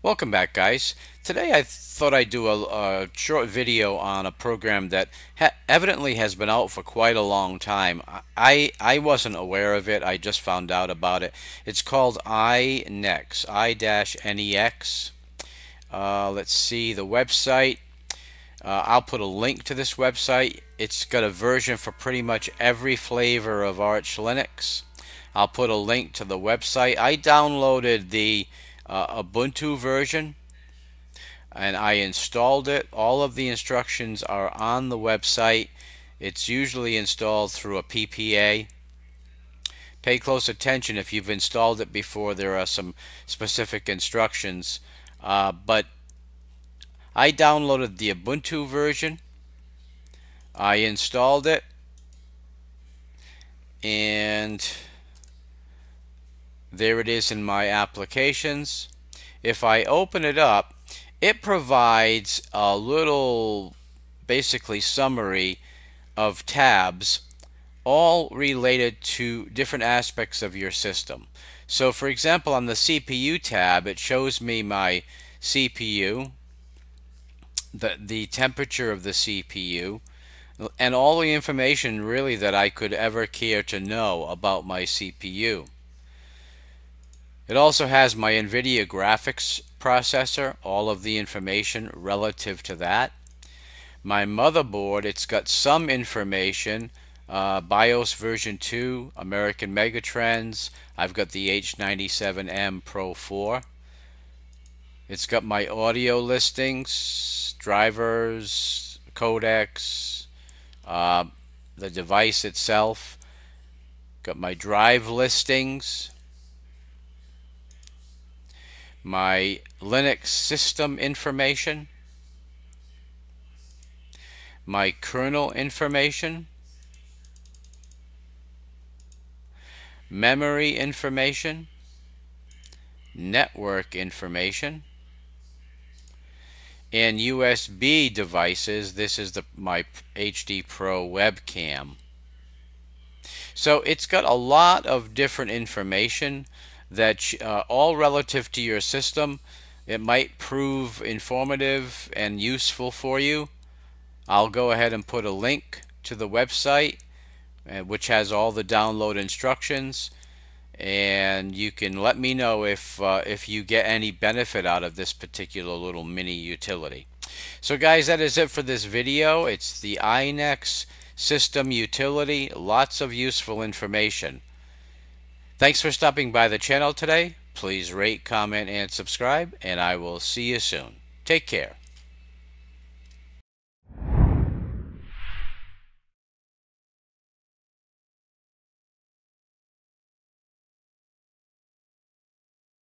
Welcome back guys. Today I thought I'd do a, a short video on a program that ha evidently has been out for quite a long time. I, I wasn't aware of it, I just found out about it. It's called I-Nex, I-N-E-X. Uh, let's see the website. Uh, I'll put a link to this website. It's got a version for pretty much every flavor of Arch Linux. I'll put a link to the website. I downloaded the uh, Ubuntu version and I installed it. All of the instructions are on the website. It's usually installed through a PPA. Pay close attention if you've installed it before. There are some specific instructions. Uh, but I downloaded the Ubuntu version. I installed it. And there it is in my applications. If I open it up, it provides a little basically summary of tabs all related to different aspects of your system. So for example on the CPU tab it shows me my CPU, the, the temperature of the CPU, and all the information really that I could ever care to know about my CPU. It also has my NVIDIA graphics processor, all of the information relative to that. My motherboard, it's got some information, uh, BIOS version 2, American Megatrends. I've got the H97M Pro 4. It's got my audio listings, drivers, codecs, uh, the device itself. Got my drive listings my Linux system information, my kernel information, memory information, network information, and USB devices. This is the my HD Pro webcam. So it's got a lot of different information that uh, all relative to your system. It might prove informative and useful for you. I'll go ahead and put a link to the website uh, which has all the download instructions and you can let me know if uh, if you get any benefit out of this particular little mini utility. So guys that is it for this video. It's the I-Nex system utility. Lots of useful information. Thanks for stopping by the channel today. Please rate, comment, and subscribe, and I will see you soon. Take care.